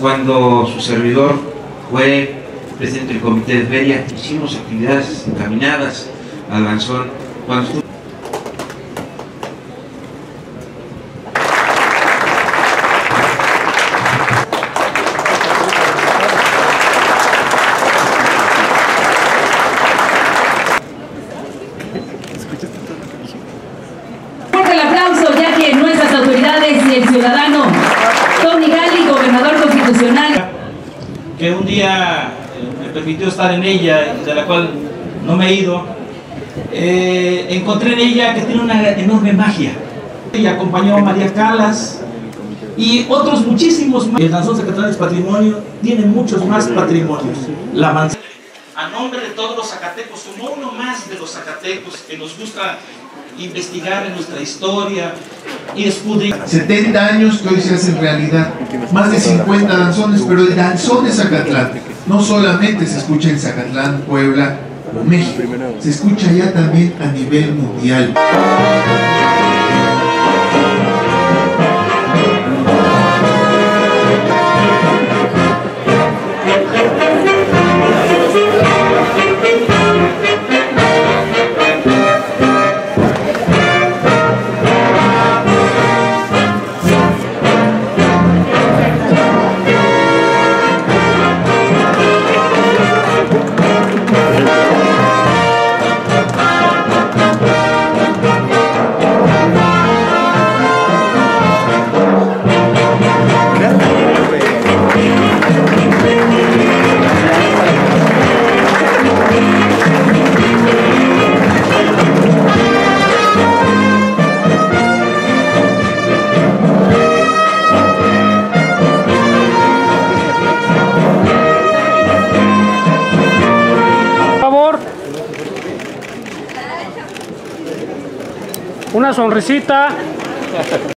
Cuando su servidor fue presidente del comité de feria, hicimos actividades encaminadas al danzón. Cuando Fuerte el aplauso, ya que nuestras autoridades y el ciudadano que un día eh, me permitió estar en ella de la cual no me he ido, eh, encontré en ella que tiene una enorme magia. Y acompañó a María Calas y otros muchísimos más. El Danzón Zacatlán es patrimonio, tiene muchos más patrimonios. La manzana. A nombre de todos los zacatecos, como uno más de los zacatecos que nos gusta investigar en nuestra historia y escudriñar. 70 años que hoy se hacen realidad, más de 50 danzones, pero el danzón de Zacatlán no solamente se escucha en Zacatlán, Puebla o México, se escucha ya también a nivel mundial. Una sonrisita.